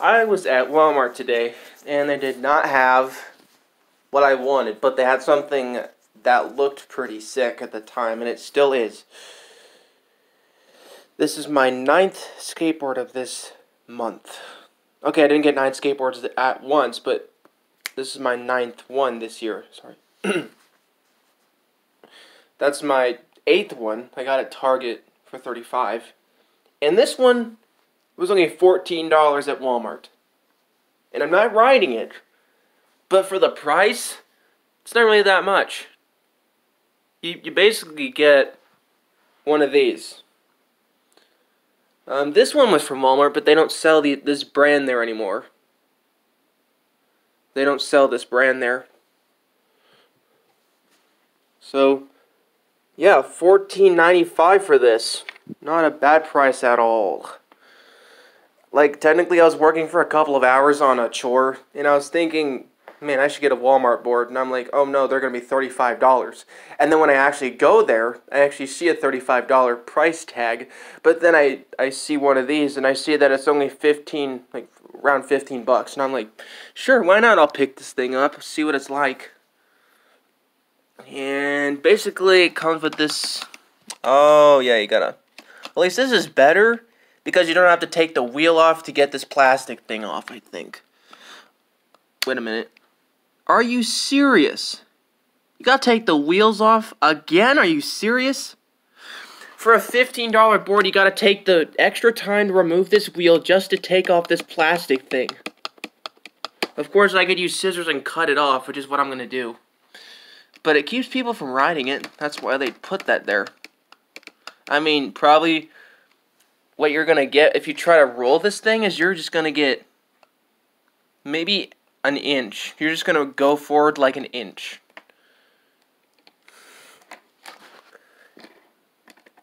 I was at Walmart today and they did not have what I wanted, but they had something that looked pretty sick at the time, and it still is. This is my ninth skateboard of this month. Okay, I didn't get nine skateboards at once, but this is my ninth one this year. Sorry. That's my eighth one. I got at Target for 35 And this one was only $14 at Walmart. And I'm not riding it. But for the price, it's not really that much. You, you basically get one of these. Um, this one was from Walmart, but they don't sell the, this brand there anymore. They don't sell this brand there. So, yeah, $14.95 for this. Not a bad price at all. Like, technically, I was working for a couple of hours on a chore, and I was thinking, man, I should get a Walmart board. And I'm like, oh no, they're going to be $35. And then when I actually go there, I actually see a $35 price tag. But then I, I see one of these, and I see that it's only 15 like around 15 bucks. And I'm like, sure, why not? I'll pick this thing up, see what it's like. And basically, it comes with this. Oh, yeah, you gotta. At least this is better because you don't have to take the wheel off to get this plastic thing off, I think. Wait a minute. Are you serious? You gotta take the wheels off again? Are you serious? For a $15 board, you gotta take the extra time to remove this wheel just to take off this plastic thing. Of course, I could use scissors and cut it off, which is what I'm gonna do. But it keeps people from riding it. That's why they put that there. I mean, probably what you're going to get if you try to roll this thing is you're just going to get maybe an inch. You're just going to go forward like an inch.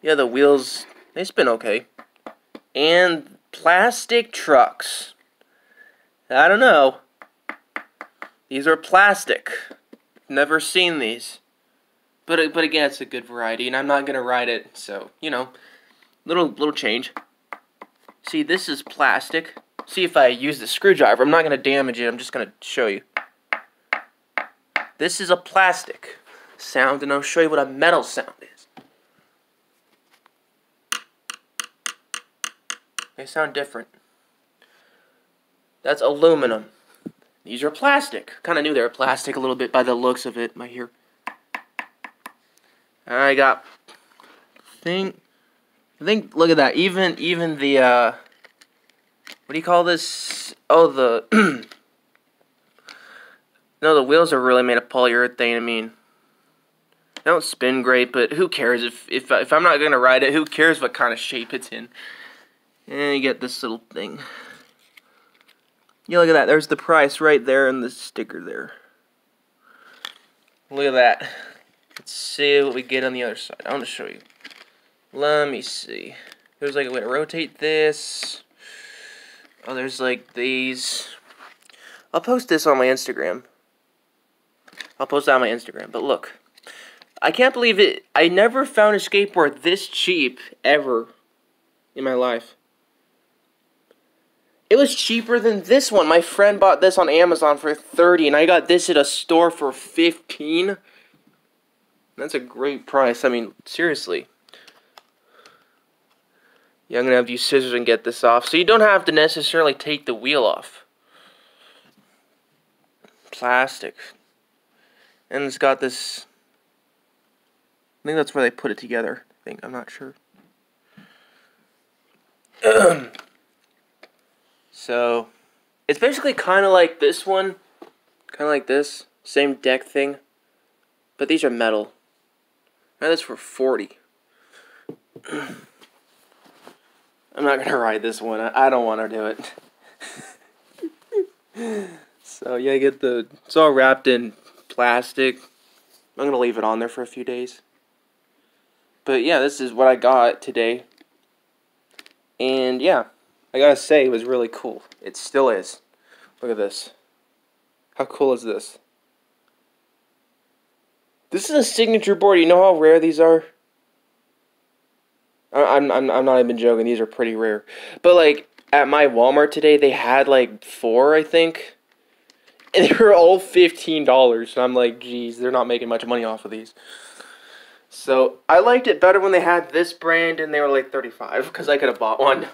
Yeah, the wheels, they spin okay. And plastic trucks. I don't know. These are plastic. Never seen these. But but again, it's a good variety, and I'm not gonna ride it, so you know, little little change. See, this is plastic. See if I use the screwdriver. I'm not gonna damage it. I'm just gonna show you. This is a plastic sound, and I'll show you what a metal sound is. They sound different. That's aluminum. These are plastic. Kind of knew they were plastic a little bit by the looks of it. My here. I got. Think. I think. Look at that. Even even the. uh What do you call this? Oh the. no, the wheels are really made of polyurethane. I mean. They don't spin great, but who cares if if if I'm not gonna ride it? Who cares what kind of shape it's in? And you get this little thing. Yeah, look at that. There's the price right there and the sticker there. Look at that. Let's see what we get on the other side. I want to show you. Let me see. There's like a way to rotate this. Oh, there's like these. I'll post this on my Instagram. I'll post that on my Instagram. But look. I can't believe it. I never found a skateboard this cheap ever in my life. It was cheaper than this one. My friend bought this on Amazon for 30 and I got this at a store for 15. That's a great price. I mean, seriously. Yeah, I'm going to have to use scissors and get this off. So you don't have to necessarily take the wheel off. Plastic. And it's got this... I think that's where they put it together. I think. I'm not sure. So, it's basically kind of like this one. Kind of like this. Same deck thing. But these are metal. Now this for 40. Not going to ride this one. I, I don't want to do it. so, yeah, I get the... It's all wrapped in plastic. I'm going to leave it on there for a few days. But, yeah, this is what I got today. And, yeah. I gotta say, it was really cool. It still is. Look at this. How cool is this? This is a signature board. You know how rare these are? I'm, I'm, I'm not even joking. These are pretty rare. But, like, at my Walmart today, they had like four, I think. And they were all $15. And I'm like, geez, they're not making much money off of these. So I liked it better when they had this brand and they were like 35 because I could have bought one.